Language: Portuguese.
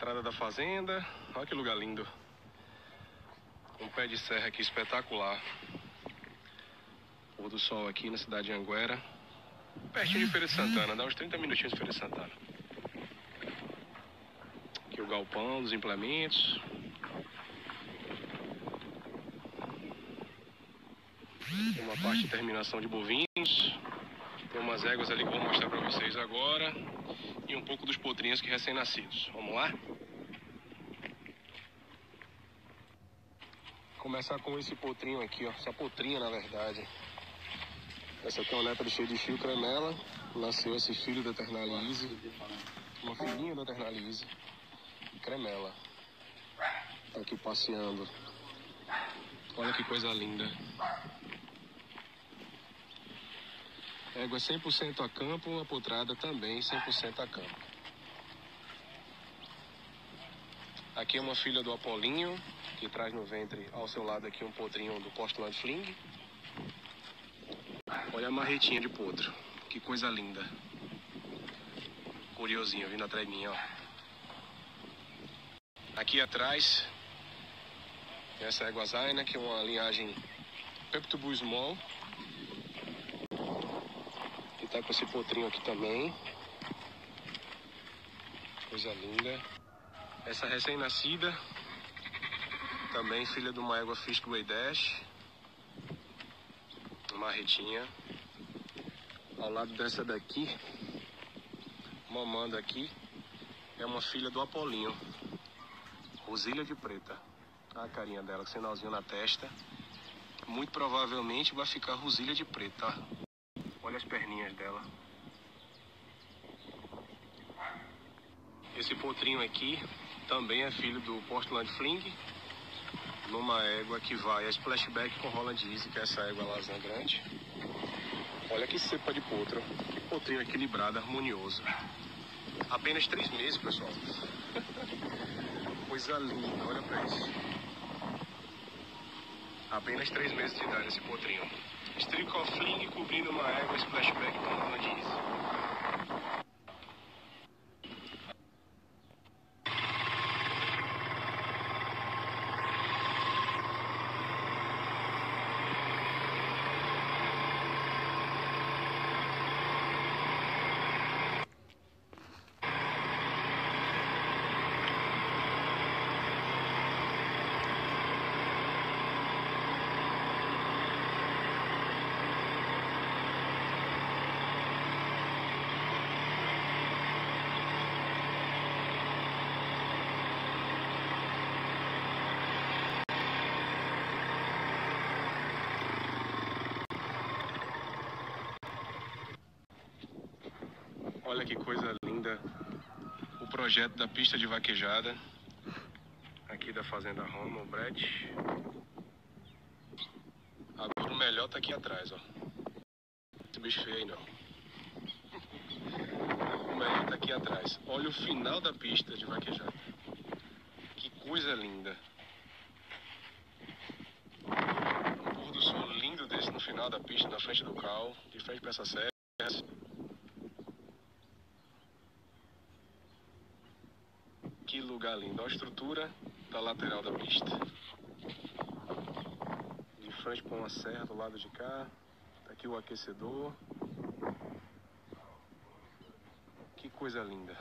Entrada da fazenda. Olha que lugar lindo. Um pé de serra aqui espetacular. Pôr do sol aqui na cidade de Anguera. Pertinho de Feira de Santana, dá uns 30 minutinhos de Feira de Santana. Aqui o galpão dos implementos. Uma parte de terminação de bovinos. Tem umas éguas ali que eu vou mostrar pra vocês agora. E um pouco dos potrinhos que recém-nascidos. Vamos lá? Começar com esse potrinho aqui, ó. Essa potrinha, na verdade. Essa aqui é uma neta de cheio de fio cremela. Nasceu esse filho da Eternalize. Uma filhinha da Eternalize. Cremela. Tá aqui passeando. Olha que coisa linda. Égua 100% a campo, a potrada também 100% a campo. Aqui é uma filha do Apolinho, que traz no ventre ao seu lado aqui um potrinho do Postland Fling. Olha a marretinha de potro, que coisa linda. Curiosinho vindo atrás de mim, ó. Aqui atrás, essa égua Zaina, que é uma linhagem Peptubu Small. Que tá com esse potrinho aqui também. Coisa linda. Essa recém-nascida, também filha de uma égua Fisk Way Dash. Uma retinha. Ao lado dessa daqui, mamando aqui, é uma filha do Apolinho. Rosilha de preta. Olha a carinha dela, com sinalzinho na testa. Muito provavelmente vai ficar rosilha de preta. Olha as perninhas dela. Esse potrinho aqui também é filho do Portland Fling. Numa égua que vai a splashback com Holland Easy, que é essa égua lazã grande. Olha que cepa de potro. Que potrinho equilibrado, harmonioso. Apenas três meses, pessoal. Coisa linda, olha pra isso. Apenas três meses de idade esse potrinho. Cobrindo uma égua splashback com Holland Easy. Olha que coisa linda. O projeto da pista de vaquejada. Aqui da Fazenda Roma, o Brett. Agora o melhor tá aqui atrás, ó. Esse bicho feio não. O melhor tá aqui atrás. Olha o final da pista de vaquejada. Que coisa linda. Um pôr do sol lindo desse no final da pista, na frente do cal, de frente pra essa serra. Que lugar lindo. Olha a estrutura da lateral da pista. De frente para uma serra do lado de cá. Tá aqui o aquecedor. Que coisa linda.